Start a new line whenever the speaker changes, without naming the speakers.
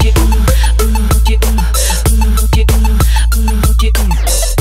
get, ooh, ooh, get, ooh, ooh, get, ooh, ooh, get,